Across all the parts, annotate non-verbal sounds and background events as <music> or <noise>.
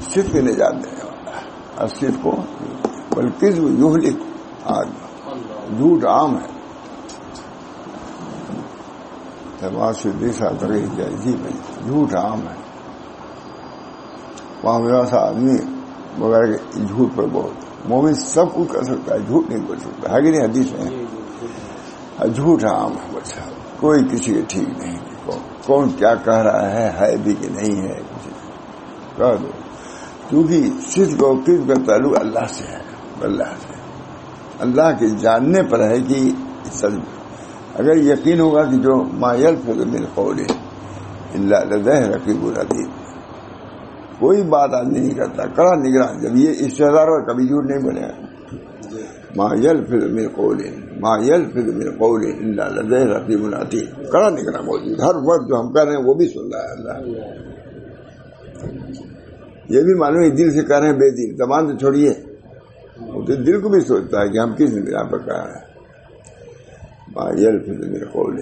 صرف کے نجات دینے والا ہے اور صرف کو بلکہ یوہ لکھ آج جھوٹ عام ہے۔ جی جھوٹ عام ہے۔ وہاں میرا سا آدمی وغیرہ جھوٹ پر بہت مومن سب کچھ کر سکتا ہے، جھوٹ نہیں کر سکتا۔ ہے کہ نہیں؟ حدیث ہے۔ جھوٹ عام ہے، بچہ، کوئی کسی کے ٹھیک نہیں۔ کون کیا کہہ رہا ہے ہے بھی کہ نہیں ہے۔ کہہ دو۔ کیونکہ صرف و کا تعلق اللہ سے ہے اللہ سے۔ اللہ کے جاننے پر ہے کہ اگر یقین ہوگا کہ جو مایل فضل قول اللہ لدہ رقیب العدید کوئی بات آدمی نہیں کرتا کڑا نگران، جب یہ اس سے کبھی جھوٹ نہیں بنے۔ ما يلفظ من قول ما يلفظ من قول الا لديه رقيب عتيد کڑا نگران موجود، ہر وقت جو ہم کر رہے ہیں وہ بھی سن رہا ہے اللہ۔ یہ بھی معلوم ہے دل سے کر رہے ہیں بے دل، زبان تو چھوڑیے۔ وہ تو دل کو بھی سوچتا ہے کہ ہم کس نگران پر کہا ہے۔ ما يلفظ من قول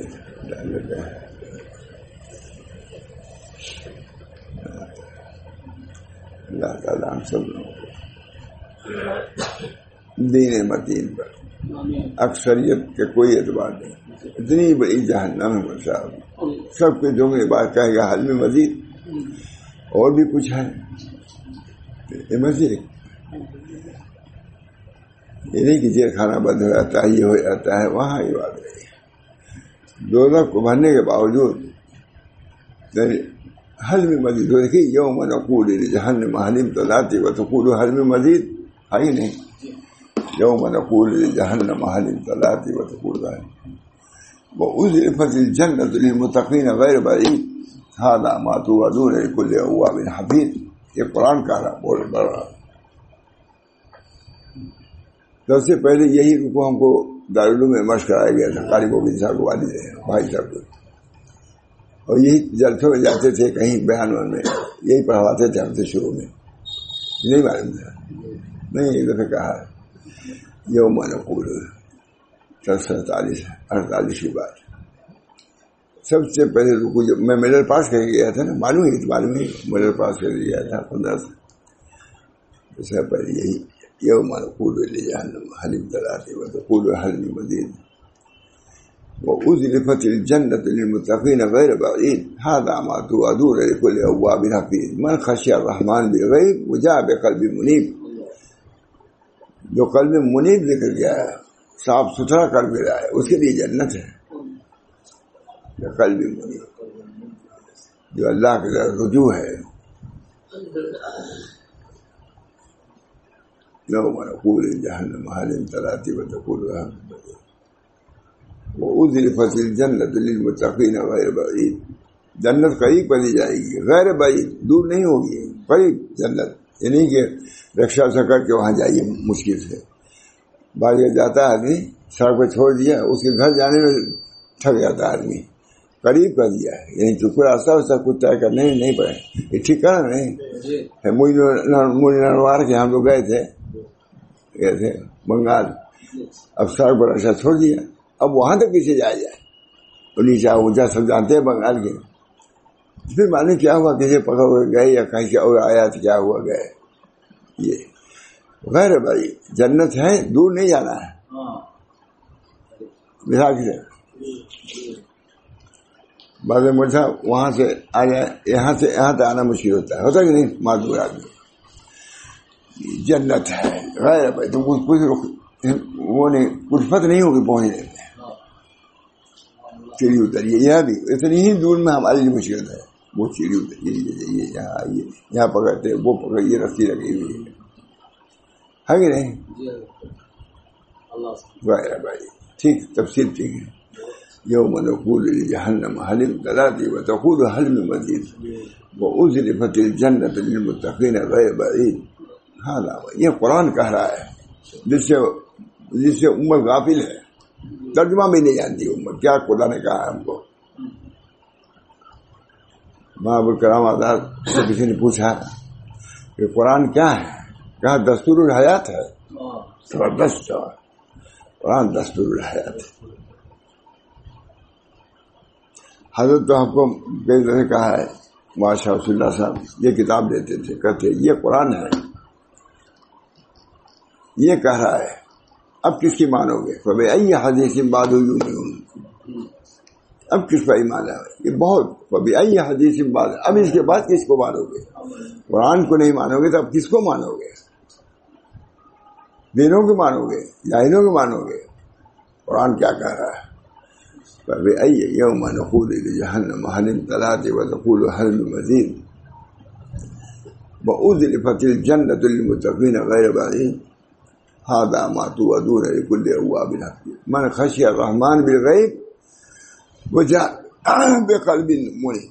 اللہ تعالیٰ ہم سب دین مدین پر اکثریت کے کوئی اعتبار نہیں۔ اتنی بڑی جہنم ہے صاحب سب کے جو بات کہے گا، حل میں مزید۔ اور بھی کچھ ہے۔ یہ مزید یہ نہیں کہ جیل کھانا بند ہو جاتا ہے، یہ ہو جاتا ہے، وہاں یہ بات رہی دونوں کو بھرنے کے باوجود حل میں مزید ہو دیکھیے، یوم نقول جہن محلم تو لاتی و تو حل میں مزید۔ ہے ہی نہیں؟ یوم نقول جہنم اهل الصلاه وتقول وأزلفت الجنة للمتقين غير بعيد هذا ما توعدون لكل أواب حفيظ یہ قرآن کا رہا بول رہا سب سے پہلے یہی رکو ہم کو دارالعلوم میں مشق کرایا گیا تھا قاری گوبند صاحب کو والد ہے بھائی صاحب کو۔ اور یہی جلسوں میں جاتے تھے، کہیں بیان میں، یہی پڑھواتے تھے ہم سے شروع میں۔ نہیں معلوم تھا۔ نہیں، ایک دفعہ کہا، یوم نقول سینتالیس اڑتالیس کی بات۔ سب سے پہلے رکو، جب میں میڈل پاس کر گیا تھا نا، معلوم ہی معلوم ہی میڈل پاس کر گیا تھا، پندرہ سے سب سے پہلے یہی، یہ یوم نقول جہنم حلیم دلاتے وہ تو قول حلم مدین وأزلفت الجنة للمتقين غير بعيد هذا ما توعدون لكل أواب حفيظ من خشي الرحمن بالغيب وجاء بقلب منيب جو قلب منیب نکل گیا ہے، صاف ستھرا قلب ملا ہے، اس کے لیے جنت ہے۔ جو قلب منیب جو اللہ کے رجوع ہے لو منقول جہنم حالم تلاتی و تقول وأزلفت الجنة للمتقين غير بعيد جنت قریب پڑی جائے گی، غیر بعید، دور نہیں ہوگی، قریب جنت۔ یعنی کہ رکشا سے کر کے وہاں جائیے، مشکل سے۔ بھائی جاتا ہے آدمی، سڑک پہ چھوڑ دیا، اس کے گھر جانے میں تھک جاتا ہے آدمی۔ قریب کر دیا ہے۔ یعنی چکو راستہ ویسا کچھ طے کرنے نہیں پڑے۔ یہ ٹھیک کرا نہیں نروار کے ہم لوگ گئے تھے۔ گئے تھے بنگال۔ اب سڑک پر رکشا چھوڑ دیا۔ اب وہاں تک کسے جایا جائے نیچا اونچا سب جانتے ہیں بنگال کے۔ پھر معلوم کیا ہوا کسی پکڑ ہوئے گئے یا کہیں اور آیا تو کیا ہوا گئے۔ یہ۔ غیر بھائی جنت ہے دور نہیں جانا ہے۔ مثال سے بعض مجھا وہاں سے آ جائے یہاں سے یہاں تک آنا مشکل ہوتا ہے۔ ہوتا کہ نہیں؟ معذور آدمی۔ جنت ہے۔ غیر بھائی تم کچھ وہ نہیں کچھ نہیں ہوگی پہنچنے میں۔ چیڑی اتریے یہاں بھی اتنی ہی دور میں ہمارے لیے مشکل ہے۔ وہ چیڑی اتریے یہاں آئیے یہاں پکڑتے وہ پکڑیے رسی لگی ہوئی ہے۔ ہے کہ نہیں؟ غیر بھائی ٹھیک تفصیل ٹھیک ہے۔ یوم نقول جہنم حلم دلاتی و تقول حلم مزید وہ ازلفت الجنت للمتقین غیر بعید ہاں یہ قرآن کہہ رہا ہے جس سے جس سے عمر غافل ہے۔ ترجمہ بھی نہیں جانتی عمر کیا خدا نے کہا ہے ہم کو؟ محب الکرام آزاد سے کسی نے پوچھا کہ قرآن کیا ہے؟ کہا دستور الحیات ہے۔ زبردست قرآن دستور الحیات۔ ہے حضرت تو ہم کو کئی طرح کہا ہے بادشاہ رسول اللہ صاحب، یہ کتاب دیتے تھے، کہتے، یہ قرآن ہے۔ یہ کہہ رہا ہے، اب کس کی مانو گے؟ کبھی ائی حدیث باد ہوئی اب کس کا ایمان ہے؟ یہ بہت کبھی ائی حدیث باد اب اس کے بعد کس کو مانو گے؟ قرآن کو نہیں مانو گے تو اب کس کو مانو گے؟ دینوں کو مانو گے جاہدوں کو مانو گے۔ قرآن کیا کہہ رہا ہے؟ فبأي يوم نقول إلى جهنم هل امتلأت وتقول هل من مزيد؟ وأذلفت الجنة للمتقين غير بعيد. هذا ما توعدون لكل أواب حكيم من خشي الرحمن بالغيب وجاء <clears throat> بقلب منيب.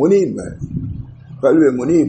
منيب. قلب منيب.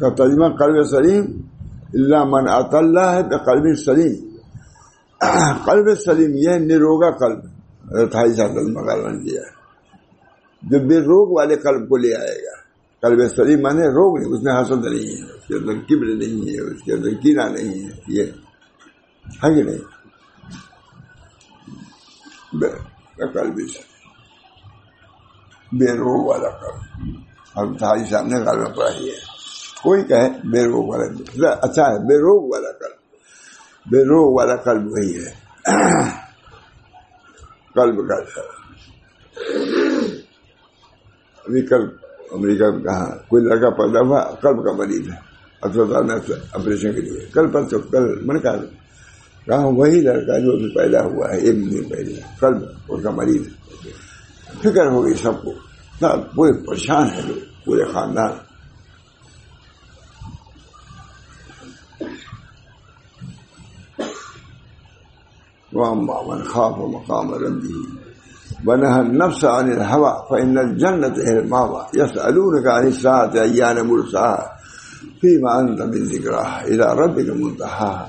کا ترجمہ قلب سلیم اللہ من اللہ ہے تو قلب سلیم۔ قلب سلیم یہ نروگا قلب اٹھائیس مغربن کیا جو بے روگ والے قلب کو لے آئے گا۔ قلب سلیم مانے روگ نہیں، اس میں حسد نہیں ہے، اس کے اندر کبر نہیں ہے، اس کے اندر کینا نہیں ہے، یہ ہے کہ نہیں؟ قلب بے روگ والا قلب۔ ہم تھائی صاحب نے قلب پڑھائی ہے۔ کوئی کہے بے روگ والا اچھا ہے، بے روگ والا قلب بے روگ والا قلب وہی ہے۔ قلب کا ابھی کل امریکہ میں کہا کوئی لڑکا پیدا ہوا قلب کا مریض ہے۔ آپریشن کے لیے۔ کل پر تو کل من کا کہا وہی لڑکا جو ابھی پیدا ہوا ہے، ایک دن پہلے۔ قلب اس کا مریض فکر ہو گئی سب کو۔ پورے پریشان ہے لوگ، پورے خاندان۔ وأما من خاف مقام ربه ونهى النفس عن الهوى فإن الجنة هي المأوى. يسألونك عن الساعة أيان مرساها؟ فيما أنت بذكراها إلى ربك منتهاها.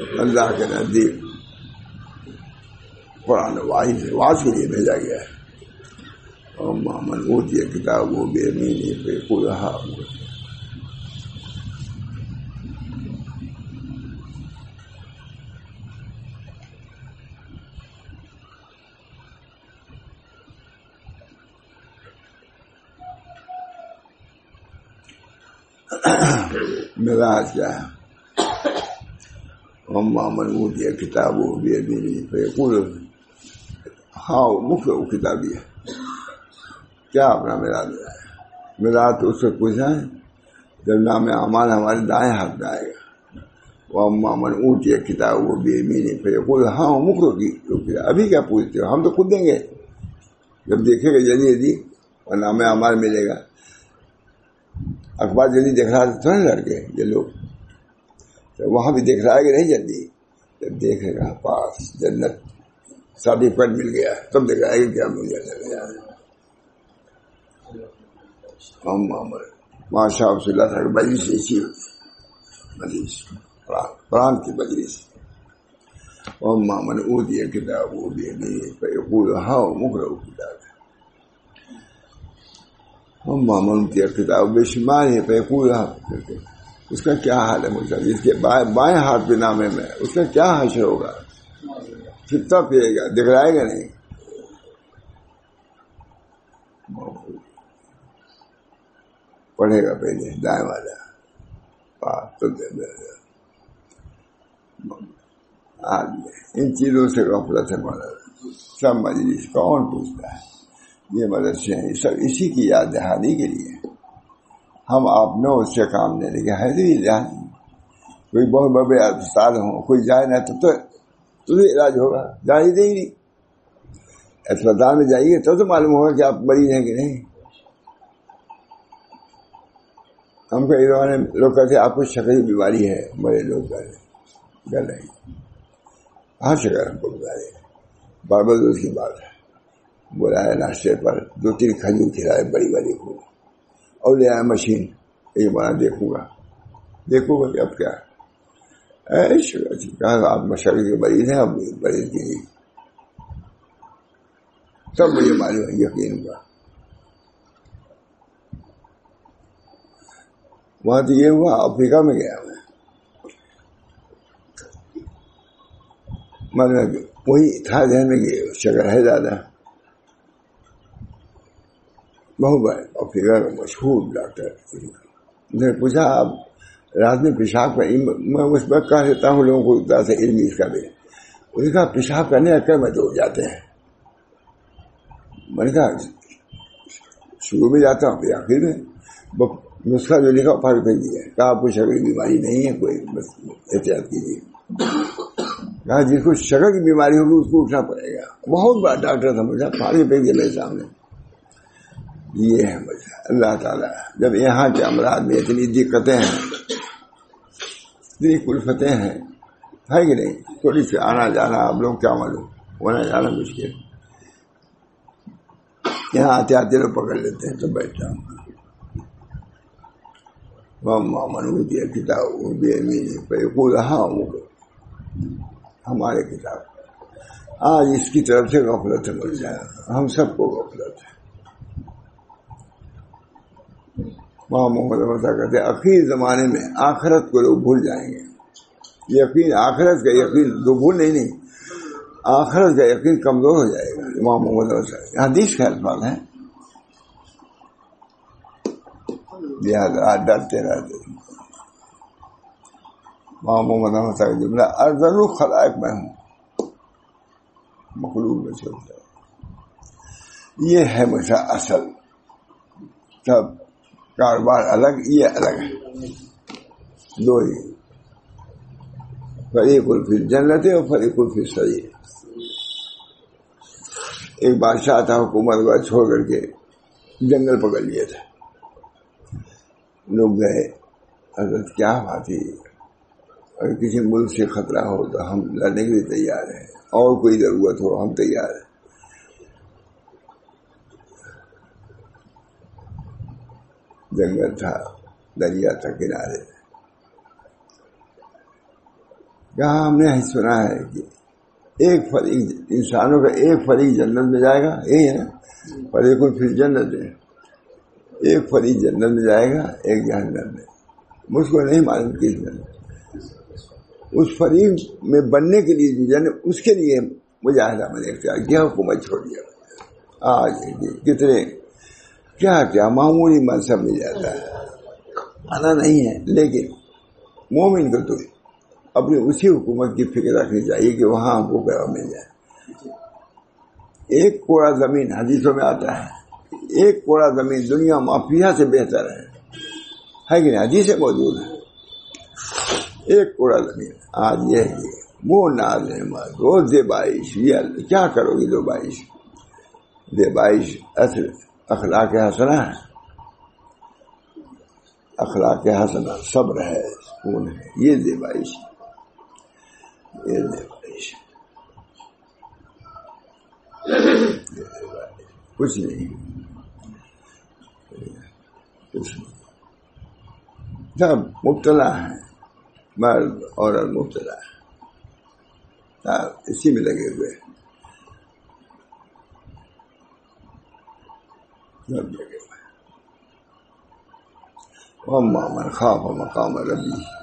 کہ نہیں کچھ اللہ کے نزدیک قرآن واحد ہے واضح کے لیے بھیجا گیا ہے اور محمد اوتی کتاب وہ بے مینی پہ اما من اوتی کتاب ہو فیقول ہاں مفت کتابی ہے کیا اپنا میرا ہے میرا تو اس سے پوچھا ہے جب نام امان ہمارے دائیں ہاتھ میں آئے گا وہ اما من اونچی کتاب وہ بے مینی فیقول ہاں مکر کی ابھی کیا پوچھتے ہو ہم تو خود دیں گے جب دیکھے گا جلدی جلدی اور نام امان ملے گا اخبار جلدی دیکھ رہا تھا لڑکے یہ لوگ وہاں بھی دیکھ رہا ہے کہ نہیں جلدی؟ جب دیکھے گا، پاس جنت سرٹیفکیٹ مل گیا، تب دیکھ رہا ہے کہ کیا مل گیا ماشاء اللہ تھا بجریس ایسی ہوتی بجریس قرآن کی بجریس اما من اوتی کتاب، وہ بھی نہیں ہاں مکر کتاب اما من اوتی کتاب، بے شمار ہے فیقول ہاں اس کا کیا حال ہے مجھے جس کے بائیں ہاتھ پہ نامے میں اس کا کیا حشر ہوگا؟ کتنا پیے گا؟ دکھلائے گا نہیں؟ پڑھے گا پہلے دائیں والا ان چیزوں سے غفلت ہے مدد سب مجلس کون پوچھتا ہے؟ یہ مدرسے ہیں سب اسی کی یاد دہانی کے لیے۔ ہم آپ نے اس سے کام نہیں لے ہے تو علاج کوئی بہت بڑے اسپتال ہوں، کوئی جائے نہ تو تو علاج ہوگا۔ جائے ہی نہیں۔ اسپتال میں جائیے تو تو معلوم ہوگا کہ آپ مریض ہیں کہ نہیں۔ ہم کئی لوگوں نے لوگ کہتے، آپ کو شکری بیماری ہے بڑے لوگ کہتے گل نہیں۔ ہاں شکر ہم کو بتا رہے بابر کی بات ہے بلایا ناشتے پر دو تین کھجور کھلائے، بڑی بڑی کو اور لے آیا مشین یہ بنا دیکھوں گا دیکھو گا کہ اب کیا آپ مشرق کے مریض ہیں اب مریض کی سب مجھے معلوم ہے یقین ہوا وہاں تو یہ ہوا افریقہ میں گیا میں وہی تھا ذہن میں کہ شکر ہے زیادہ بہت بڑے مشہور ڈاکٹر نے پوچھا، آپ رات میں پیشاب کر میں اس وقت کہہ دیتا ہوں، لوگوں کو طرح سے علم اس کا دے اس نے کہا، پیشاب کرنے اکر میں دوڑ جاتے ہیں۔ میں نے کہا، شروع میں جاتا ہوں، پھر آخر میں۔ نسخہ جو لکھا پھر بھیج دیا کہا، آپ کو شکر کی بیماری نہیں ہے، کوئی بس احتیاط کیجیے۔ کہا، جس کو شکر کی بیماری ہوگی، اس کو اٹھنا پڑے گا۔ بہت بڑا ڈاکٹر تھا مجھے پھاڑی بھیج دیا میرے سامنے۔ یہ ہے مجھے اللہ تعالیٰ، جب یہاں کے امراض میں اتنی دقتیں ہیں، اتنی کلفتیں ہیں، ہے کہ نہیں؟ تھوڑی سی آنا جانا، آپ لوگ کیا معلوم؟ ہونا جانا مشکل۔ یہاں آتے آتے لوگ پکڑ لیتے ہیں، تو بیٹھ جاؤں کتاب ہاں، ہمارے کتاب۔ آج اس کی طرف سے غفلت ہے مل جائے۔ ہم سب کو غفلت ہے۔ وہاں محمد کہتے ہیں عقید زمانے میں آخرت کو لوگ بھول جائیں گے۔ یقین، آخرت کا یقین تو بھول نہیں نہیں۔ آخرت کا یقین کمزور ہو جائے گا۔ وہاں محمد حدیث کا الفاظ ہے لہٰذا ڈرتے رہتے وہاں محمد احمد کا جملہ ارزن خلائق میں ہوں۔ مخلوق میں سے ہوتا ہے۔ یہ ہے مجھے اصل۔ سب کاروبار الگ، یہ الگ ہے۔ دو ہی۔ فریق الفی جنت اور فریق الفی سری ایک بادشاہ تھا، حکومت کو چھوڑ کر کے جنگل پکڑ لیے تھے لوگ گئے، حضرت کیا بات ہے؟ اگر کسی ملک سے خطرہ ہو تو ہم لڑنے کے لیے تیار ہیں۔ اور کوئی ضرورت ہو، ہم تیار ہیں۔ جنگل تھا، دریا تھا، کنارے۔ کہاں ہم نے سنا ہے کہ ایک فریق، انسانوں کا ایک فریق جنت میں جائے گا، یہی ہے نا؟ فریق پھر جنت ہے ایک فریق جنت میں جائے گا، ایک جہنم میں۔ مجھ کو نہیں معلوم کس جنت اس فریق میں بننے کے لیے جن یعنی اس کے لیے مجاہدہ میں نے اختیار کیا حکومت چھوڑ دیا۔ آج کتنے کیا کیا معمولی منصب مل جاتا۔ ہے آنا نہیں ہے۔ لیکن مومن کو تو اپنی اسی حکومت کی فکر رکھنی چاہیے کہ وہاں ہم کو پیغام مل جائے۔ ایک کوڑا زمین حدیثوں میں آتا ہے۔ ایک کوڑا زمین دنیا مافیا سے بہتر ہے۔ ہے کہ نہیں؟ حدیث موجود ہے ایک کوڑا زمین۔ آج یہ ہے وہ ناز روز دے بائش یہ کیا کرو گی دو بائش دے بائش اصل اخلاق حسنا ہے۔ اخلاق حسنا صبر ہے، سکون ہے۔ یہ دے بائش یہ دے بائش کچھ نہیں۔ سب مبتلا ہے، مرد، عورت مبتلا ہے۔ ہاں، اسی میں لگے ہوئے۔ کر سب لگے ہوئے من خواب مقام ربی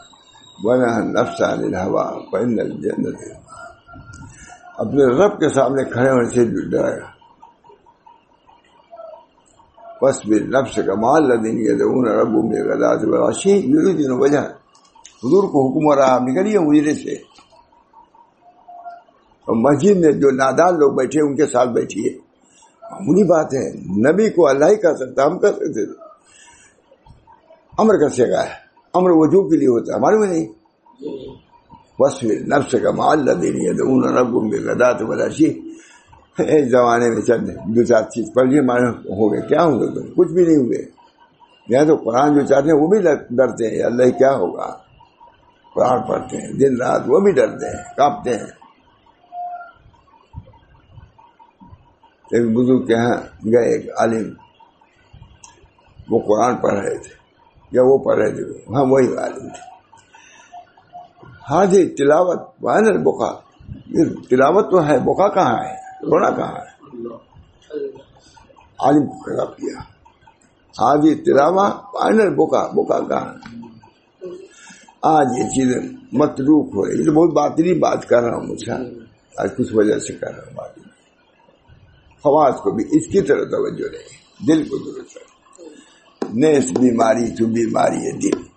بنا نفس عن الہوا پہن الجنت اپنے رب کے سامنے کھڑے ہونے سے جو ڈرائے گا۔ بس بھی نفس کا مال لدین رب میں غلط واشی دنوں وجہ حضور کو حکم ہو رہا نکلیے اجرے سے۔ اور مسجد میں جو نادان لوگ بیٹھے، ان کے ساتھ بیٹھیے۔ معمولی بات ہے۔ نبی کو اللہ ہی کر سکتا ہم کر سکتے تھے۔ امر کر سکا ہے۔ امر وجوہ کے لیے ہوتا ہے۔ ہمارے میں نہیں؟ بس نفس کا مال لدین رب میں غلط ولاشی ایک زمانے میں چند دو چار چیز پڑھ لیے ہمارے ہو گئے۔ کیا ہوں گے تم کچھ بھی نہیں ہوئے۔ یا تو قرآن جو چاہتے ہیں وہ بھی ڈرتے ہیں۔ اللہ کیا ہوگا؟ قرآن پڑھتے ہیں۔ دن رات وہ بھی ڈرتے ہیں کاپتے ہیں۔ ایک بزرگ کے یہاں گئے، ایک عالم، وہ قرآن پڑھ رہے تھے، یا وہ پڑھ رہے تھے ہم وہی عالم تھے۔ ہاں جی تلاوت وائنل بکا تلاوت تو ہے بکا کہاں ہے؟ رونا کہاں ہے؟ عالم کو خراب کیا۔ ہاں جی تلاوت وائنل بکا بکا کہاں ہے؟ آج یہ چیزیں متروک ہو رہی ہے بہت باطلی بات کر رہا ہوں، مجھے۔ آج کچھ وجہ سے کر رہا ہوں بات؟ خواص کو بھی اس کی طرح توجہ رہے دل کو درست نیس بیماری تو بیماری ہے دل۔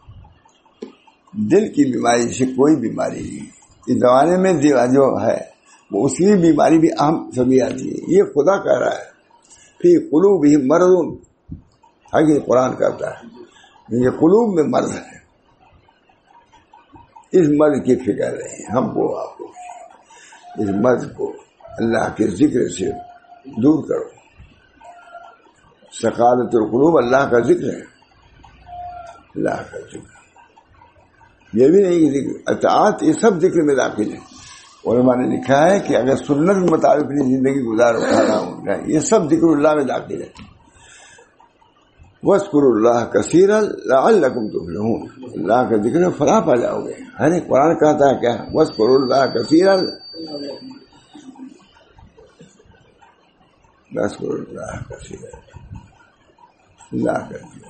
دل کی بیماری سے کوئی بیماری نہیں۔ اس زمانے میں جو ہے، وہ اس کی بیماری بھی اہم سبھی آتی ہے۔ یہ خدا کہہ رہا ہے۔ پھر قلوب ہی مرض۔ آگے قرآن کہتا ہے۔ یہ قلوب میں مرض ہے۔ اس مرض کی فکر رہے ہم کو آپ کو۔ اس مرض کو اللہ کے ذکر سے دور کرو۔ سکالت القلوب اللہ کا ذکر ہے۔ اللہ کا ذکر۔ یہ بھی نہیں ذکر، اطاعت، یہ سب ذکر میں داخل ہے۔ علماء نے لکھا ہے کہ اگر سنت مطابق اپنی زندگی گزار اٹھا رہا ہوں یہ سب ذکر اللہ میں داخل ہے۔ وسکر اللہ کثیر اللہ اللہ کا ذکر فلاح پا جاؤ گے۔ ارے قرآن کہتا ہے کیا؟ وسکر اللہ کثیر نذكر الله كثيرا الله كثيرا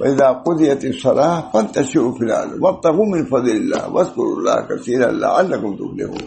وإذا قضيت الصلاة فانتشروا في الأرض وابتغوا من فضل الله واذكروا الله كثيرا لعلكم تفلحون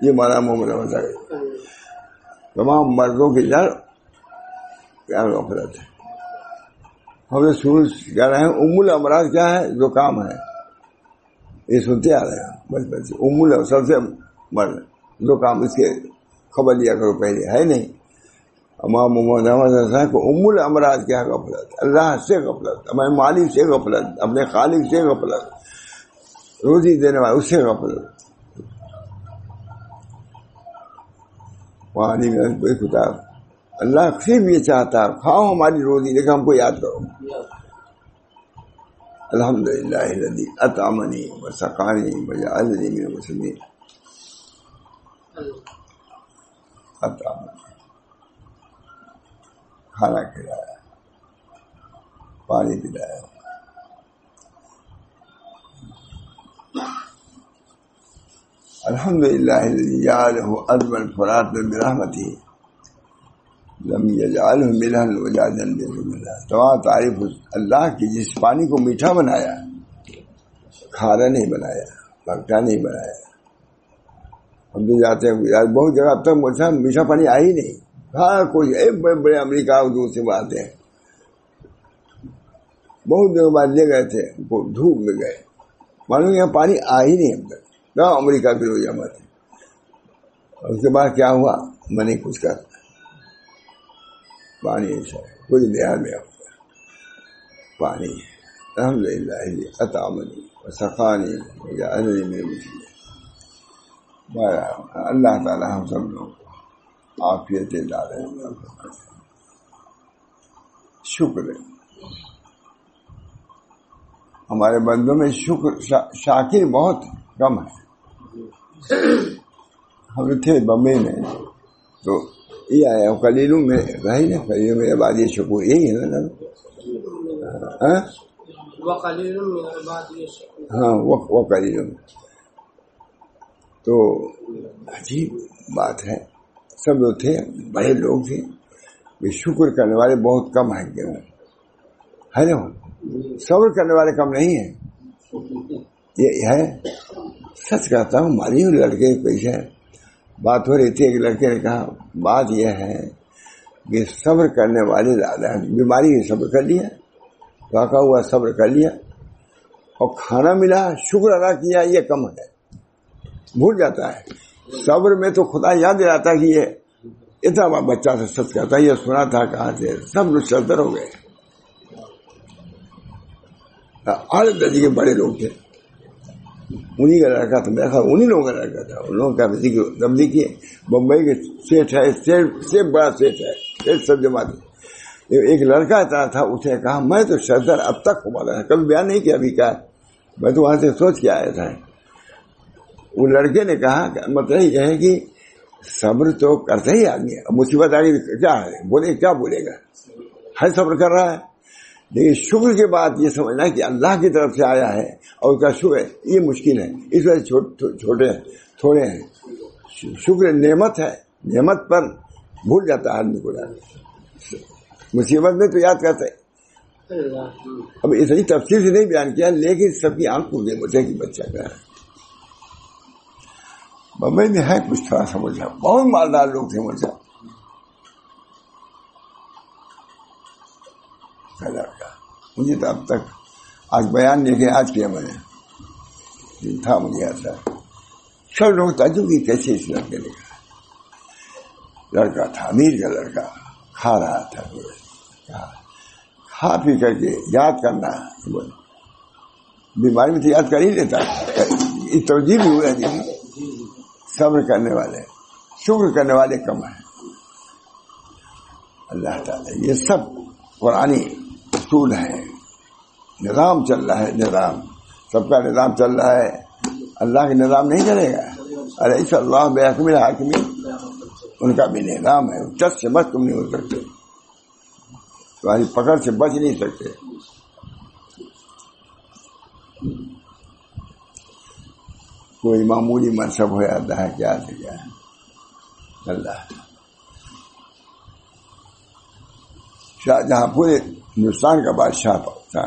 یہ مانا محمد احمد تمام مردوں کی جڑ کیا غفلت ہے۔ ہم نے شروع کہہ رہے ہیں، ام الامراض کیا ہے؟ جو کام ہے۔ یہ سنتے آ رہے ہیں۔ بچپن سے ام سب سے مرد۔ جو کام اس کے خبر لیا کرو، پہلے ہے نہیں۔ امام محمد احمد کو ام الامراض کیا غفلت؟ اللہ سے غفلت، ہمارے مالک سے غفلت، اپنے خالق سے غفلت۔ روزی دینے والے، اس سے غفلت۔ پانی میں کوئی کتاب اللہ صرف یہ چاہتا کھاؤ ہماری روزی لیکن ہم کو یاد کرو الحمد للہ اطامنی و سکانی بجا مسلم اطامنی کھانا کھلایا پانی الحمد للہ ادب الفرات برحمتی لم يجعله تمام تعریف اللہ کی جس پانی کو میٹھا بنایا، کھارا نہیں بنایا بھگٹا نہیں بنایا. ہم بھی جاتے ہیں بہت جگہ اب تک میٹھا پانی آ ہی نہیں. ہاں کوئی بڑے بڑے امریکہ دور سے بات ہے. بہت دنوں بعد لے گئے تھے دھوپ میں گئے. معلوم یہاں پانی آ ہی نہیں ہم تک. نہ امریکہ کے روز جمع تھے اس کے بعد کیا ہوا؟ میں نے کچھ کر پانی ایسا کوئی نیا میں پانی الحمد للہ عطامنی سخانی یا میں اللہ تعالیٰ ہم سب لوگ آفیت رہے ہیں۔ شکر ہمارے بندوں میں شکر شاکر بہت کم ہے۔ ہم تھے بمبے میں تو یہ آیا کلیلوں میں رہی نا کلیلوں میں آبادی شکر یہی ہے نا ہاں وہ کلیلوں میں تو عجیب بات ہے سب لوگ تھے بڑے لوگ تھے شکر کرنے والے بہت کم ہیں کیوں ہے نا صبر کرنے والے کم نہیں ہیں یہ ہے سچ کہتا ہوں ماری ہوں لڑکے پیچھے بات ہو رہی تھی، ایک لڑکے نے کہا، بات یہ ہے کہ صبر کرنے والے زیادہ بیماری صبر کر لیا واقع ہوا صبر کر لیا اور کھانا ملا، شکر ادا کیا، یہ کم ہے۔ بھول جاتا ہے۔ صبر میں تو خدا یاد دلاتا کہ یہ اتنا بچہ سے سچ کہتا یہ سنا تھا کہاں سے سب لوگ چلتے ہو گئے۔ ہر درجے کے بڑے لوگ تھے۔ انہیں کا لڑکا تھا میرا خیال انہیں لوگوں کا لڑکا تھا، ان لوگوں کا تبدیلی بمبئی کے سیٹ ہے سیٹ بڑا سیٹ ہے سیٹ سب جماعت ایک لڑکا اتنا تھا اس نے کہا، میں تو شردر اب تک ہے کبھی بیان نہیں کیا، ابھی کہا میں تو وہاں سے سوچ کے آیا تھا۔ وہ لڑکے نے کہا مطلب یہ ہے کہ صبر تو کرتا ہی آدمی اب مصیبت آ گئی کیا ہے؟ بولے، کیا بولے گا؟ ہر صبر کر رہا ہے۔ لیکن شکر کے بعد یہ سمجھنا کہ اللہ کی طرف سے آیا ہے اور اس کا شکر یہ مشکل ہے۔ اس وجہ سے چھوٹے تھوڑے ہیں۔ شکر نعمت ہے، نعمت پر بھول جاتا ہے آدمی کو۔ مصیبت میں تو یاد کرتے اب اتنی تفصیل سے نہیں بیان کیا، لیکن سب کی آنکھ کو مجھے کہ بچہ کا ہے۔ بمبئی میں ہے کچھ تھوڑا سمجھا بہت مالدار لوگ تھے مجھے۔ مجھے تو اب تک آج بیان نہیں کیا، آج کیا میں نے؟ تھا مجھے ایسا سب لوگ تعجب کی کیسے اس لڑکے نے لڑکا تھا، امیر کا لڑکا، کھا رہا تھا۔ کھا پی کر کے یاد کرنا۔ بیماری میں تو یاد کر ہی لیتا۔ توجہ بھی ہوا جی صبر کرنے والے، شکر کرنے والے کم ہیں۔ اللہ تعالی، یہ سب قرآنی اصول ہیں۔ نظام چل رہا ہے، نظام۔ سب کا نظام چل رہا ہے۔ اللہ کا نظام نہیں چلے گا۔ ارے اس اللہ بے حکم حاکمی۔ ان کا بھی نظام ہے۔ چس سے بچ تم نہیں ہو سکتے۔ تمہاری پکڑ سے بچ نہیں سکتے۔ کوئی معمولی منصب ہو جاتا ہے، کیا سے کیا اللہ۔ شاہ جہاں پورے ہندوستان کا بادشاہ تھا۔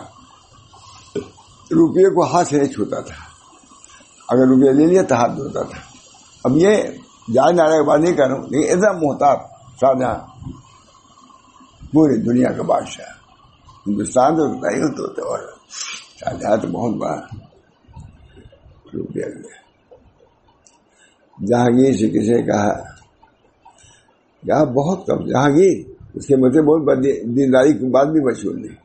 روپیے کو ہاتھ سے نہیں چھوتا تھا۔ اگر روپیہ لے لیا تو ہاتھ دھوتا تھا۔ اب یہ جان جانے کے بعد نہیں کروں، لیکن ایسا محتاط شاہجہاں پوری دنیا کا بادشاہ۔ ہندوستان تو نہیں تو اور شاہجہاں تو بہت بڑا روپیہ لیا۔ جہانگیر سے کسی نے کہا یہاں بہت کم، جہانگیر۔ اس کے مطلب بہت دینداری کی بات بھی مشہور نہیں۔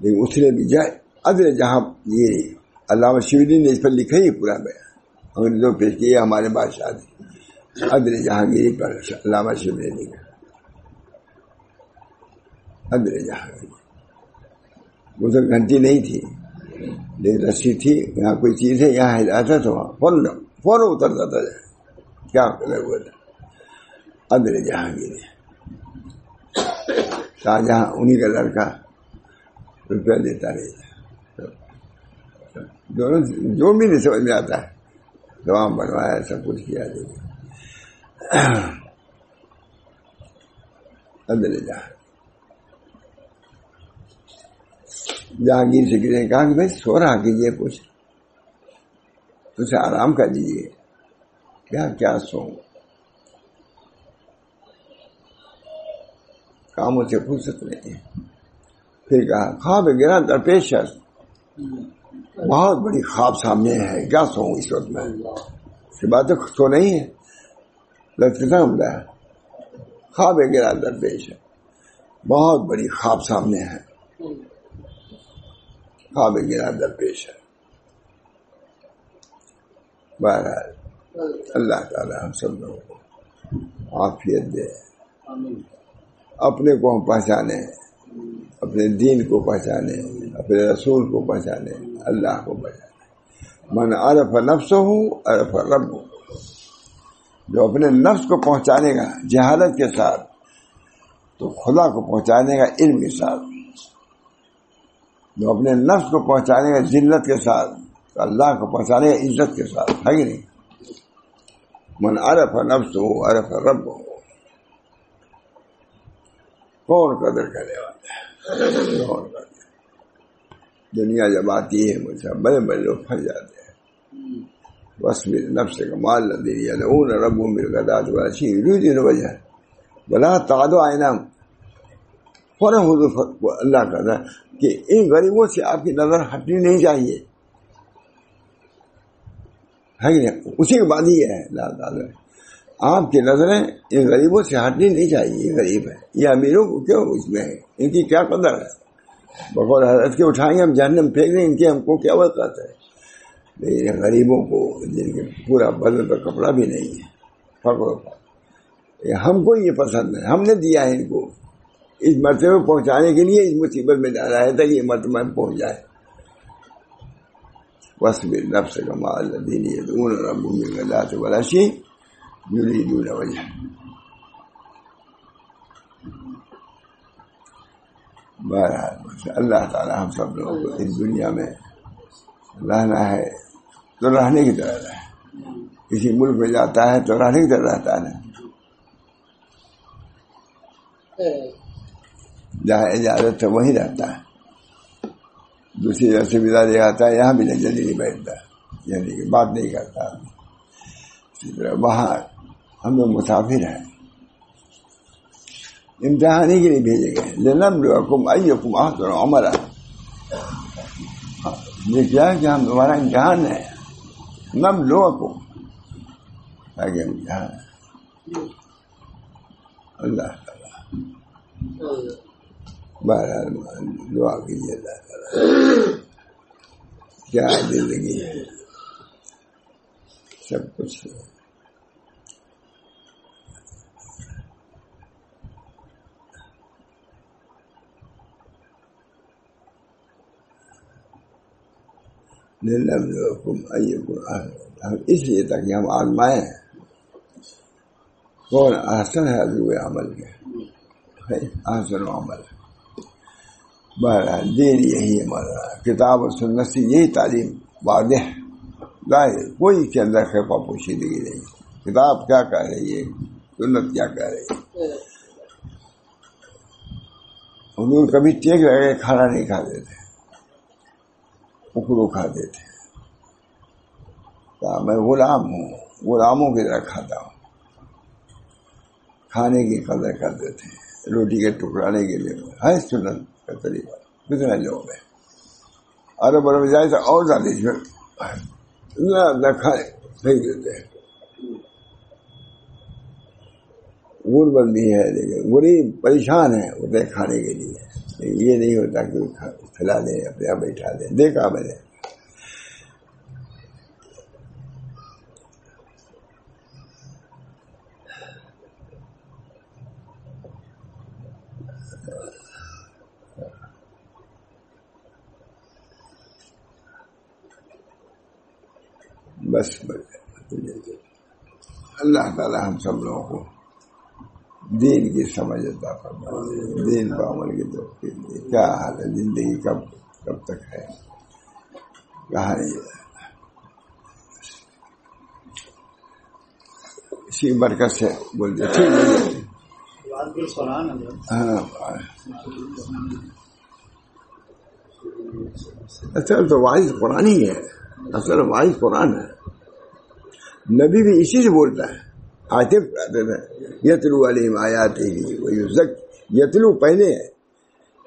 لیکن اس نے بھی جائے۔ ادر جہاں یہ علامہ شیوری نے اس پر لکھا ہی پورا بیان۔ انگریزوں پیش کیا ہمارے بادشاہ نے ادر جہانگیری پر علامہ شیوری نے لکھا۔ ادر جہانگیری وہ تو گھنٹی نہیں تھی، لیکن رسی تھی۔ یہاں کوئی چیز ہے، یہاں ہلاتا تو وہاں فون فوراً اترتا تھا کیا ہوا تھا ادر جہانگیر شاہجہاں انہیں کا لڑکا روپیہ دیتا رہتا دونوں جو بھی نہیں سمجھ میں آتا ہے، دعا بنوایا، سب کچھ کیا ادر جہاں جہانگیر سے کسی نے کہا کہ بھائی سو رہا کیجیے کچھ۔ تو اسے آرام کر دیجیے کیا کیا سو کاموں سے فرصت نہیں پھر کہا، خواب گرا درپیش ہے۔ بہت بڑی خواب سامنے ہے۔ کیا سو اس وقت میں؟ بات تو سو نہیں ہے۔ لگتا ہے خواب گرا درپیش ہے۔ بہت بڑی خواب سامنے ہے۔ خواب گرا درپیش ہے۔ بہرحال، اللہ تعالی ہم سب لوگوں کو عافیت دے۔ اپنے کو ہم پہچانے، اپنے دین کو پہچانے، اپنے رسول کو پہچانے، اللہ کو پہچانے۔ من عرف نفس ہوں عرف رب ہوں جو اپنے نفس کو پہنچانے گا جہالت کے ساتھ، تو خدا کو پہنچانے کا علم کے ساتھ۔ جو اپنے نفس کو پہنچانے کا ذلت کے ساتھ، تو اللہ کو پہنچانے کا عزت کے ساتھ، ہے کہ نہیں؟ من عرف نفس ہو عرف رب ہو کون قدر کرنے والا کون قدر؟ دنیا جب آتی ہے، مجھے بڑے بڑے لوگ پھنس جاتے ہیں۔ بس میرے نفس کا مال نہ دینی اون رب میرے گداد واسی روزی وجہ بلا تعدو آئینہ فوراً حضور اللہ کا کہ ان غریبوں سے آپ کی نظر ہٹنی نہیں چاہیے۔ ہے اسی کے بعد ہی ہے۔ اللہ تعالیٰ آپ کی نظریں ان غریبوں سے ہٹنی نہیں چاہیے، یہ غریب ہے یہ امیروں کو کیوں اس میں؟ ہے ان کی کیا قدر ہے؟ بغور حضرت کے اٹھائیں ہم جہنم پھینک دیں ان کی ہم کو کیا وقت ہے؟ لیکن غریبوں کو جن کے پورا بدل کا کپڑا بھی نہیں ہے۔ پکڑو ہم کو یہ پسند ہے، ہم نے دیا ہے ان کو۔ اس مرتبے پہنچانے کے لیے اس مصیبت میں ڈالا ہے، تاکہ یہ مرتبہ پہنچ جائے۔ بس بھی نفس کا مال دینی دون رب اللہ سے يريدون وجهه. ما الله تعالى هم صبر الدنيا ما الله نه تو رہنے کی طرح رہا کسی ملک میں جاتا ہے تو رہنے کی طرح رہتا ہے جہاں اجازت ہے وہیں رہتا ہے دوسری جگہ سے بدا دے آتا ہے یہاں بھی جلدی نہیں بیٹھتا یعنی کہ بات نہیں کرتا اسی طرح وہاں کرتا اسی طرح وہاں ہم لوگ مسافر ہیں امتحانی کے لیے بھیجے گئے لنم لکم ایکم احسن عمرہ یہ کیا کہ ہم تمہارا امتحان ہے نم لو کو تاکہ امتحان اللہ تعالیٰ بہرحال دعا کیجیے اللہ تعالیٰ کیا زندگی ہے سب کچھ ہم اس لیے تاکہ ہم آزمائے کون آسن ہے ابھی عمل کے؟ آسن و عمل۔ بہرحال دیر یہی ہمارا کتاب و سنت سے یہی تعلیم واضح۔ ظاہر کوئی کے اندر خیپا پوشیدگی نہیں۔ کتاب کیا کہہ رہی ہے؟ سنت کیا کہہ رہی ہے؟ حضور کبھی ٹیک لگے کھانا نہیں کھا دیتے اکڑو کھاتے تھے میں غلام ہوں، غلاموں کی طرح کھاتا ہوں۔ کھانے کی قدر کرتے تھے روٹی کے ٹکڑانے کے لیے۔ ہاں، ہے سنت کا طریقہ۔ کتنے لوگ ہیں۔ ارے بڑے جائے تو اور زیادہ اس میں کھائے پھینک دیتے ہیں۔ غربت بھی ہے، لیکن غریب پریشان ہے ہوتے کھانے کے لیے۔ یہ نہیں ہوتا کہ کھلا دیں اپنے آپ بیٹھا دیں دیکھا میں نے۔ بس۔ اللہ تعالی ہم سب لوگوں کو دین کی سمجھ فرما دین کا عمل کی تو کیا حال ہے؟ زندگی کب کب تک ہے؟ کہاں نہیں اسی برکت سے بولتے ٹھیک ہاں۔ اصل تو واحد قرآن ہی ہے۔ اصل واحد قرآن ہے۔ نبی بھی اسی سے بولتا ہے۔ عاتف يتلو عليهم آياته ويزكي يتلو بينه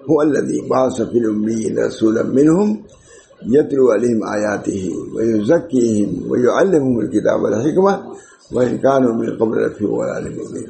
هو الذي بعث في الأميين رسولا منهم يتلو عليهم آياته ويزكيهم ويعلمهم الكتاب والحكمة وإن كانوا من قبل في ضلال مبين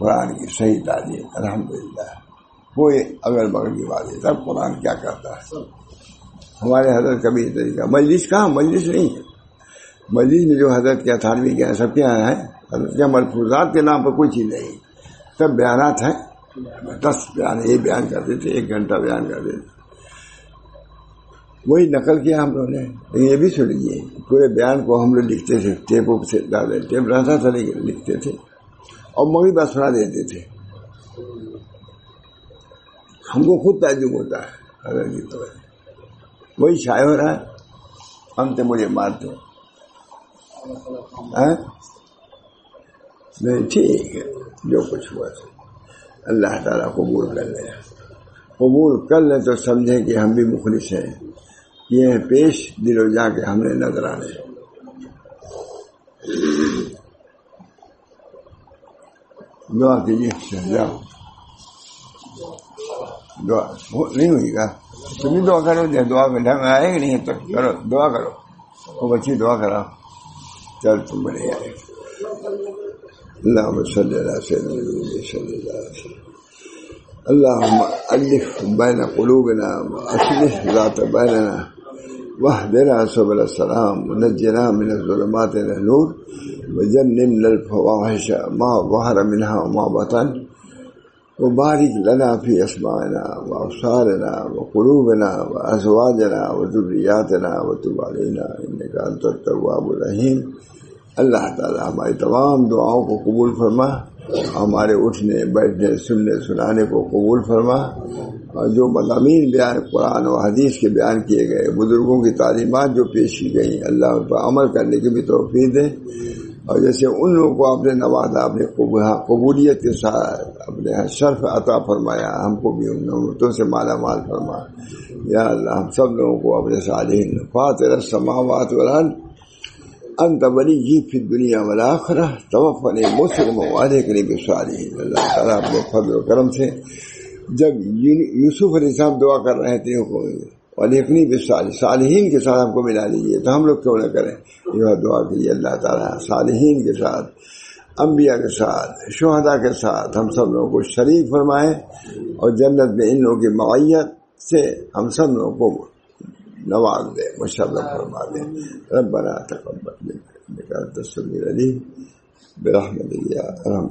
قرآن کی صحیح تعلیم الحمد للہ کوئی اگر بغل کی بات ہے تب قرآن کیا کرتا ہے؟ ہمارے حضرت کبھی طریقہ مجلس کہاں؟ مجلس نہیں۔ ہے مجلس میں جو حضرت کے اٹھانوی کے سب کے یہاں ہیں۔ حضرت کے ملفوظات کے نام پر کوئی چیز نہیں۔ سب بیانات ہیں۔ دس بیان یہ بیان کرتے تھے ایک گھنٹہ بیان کرتے تھے وہی نقل کیا ہم لوگوں نے۔ لیکن یہ بھی سن لیجیے پورے بیان کو ہم لوگ لکھتے تھے ٹیپ سے ٹیپ رہتا تھا لکھتے تھے۔ اور مغرب بات سنا دیتے تھے۔ ہم کو خود تعجب ہوتا ہے۔ اگر کی تو وہی شائع ہو رہا ہے۔ ہم تو مجھے مارتے نہیں ہاں؟ ٹھیک ہے۔ جو کچھ ہوا اللہ تعالیٰ قبول کر لے۔ قبول کر لیں تو سمجھیں کہ ہم بھی مخلص ہیں۔ یہ پیش دل و جا کے ہم نے نظر آنے دعا کیجیے جاؤ دعا نہیں ہوئی گا تم دعا کرو دعا میں ڈھنگ آئے گا نہیں تو کرو دعا کرو وہ بچی دعا کرا چل تم بڑے آئے اللہ صلی اللہ صلی اللہ علیہ اللهم ألف بين قلوبنا وأصلح ذات بيننا واهدنا سبل السلام ونجنا من الظلمات إلى النور وجنبنا الفواحش ما ظهر منها وما بطن وبارك لنا في أسماعنا وأبصارنا وقلوبنا وأزواجنا وذرياتنا وتب علينا إنك أنت التواب الرحيم اللہ تعالیٰ ہماری تمام دعاؤں کو قبول فرما ہمارے اٹھنے بیٹھنے سننے سنانے کو قبول فرما اور جو مضامین بیان قرآن و حدیث کے بیان کیے گئے، بزرگوں کی تعلیمات جو پیش کی گئی اللہ ان پر عمل کرنے کی بھی توفیق دے۔ اور جیسے ان لوگوں کو اپنے نوازا اپنے ہاں، قبولیت کے ساتھ اپنے شرف عطا فرمایا، ہم کو بھی ان نعمتوں سے مالا مال فرما۔ یا اللہ، ہم سب لوگوں کو اپنے صالحین فاتر السماوات والارض، انت ولی جی پھر دنیا والا خرا توفن مسلم والے کے لیے صالحین اللہ تعالیٰ اپنے فضل و کرم سے جب یوسف علیہ السلام دعا کر رہے تھے ولیکنی بھی صالحین کے ساتھ ہم کو ملا لیجیے تو ہم لوگ کیوں نہ کریں؟ یہ دعا کیجیے اللہ تعالیٰ صالحین کے ساتھ، انبیاء کے ساتھ شہدا کے ساتھ ہم سب لوگوں کو شریک فرمائیں اور جنت میں ان لوگوں کی معیت سے ہم سب لوگوں کو نواز دے، مشرف فرما دے۔ ربنا تقبل منك، انت السميع العليم، برحمتك يا ارحم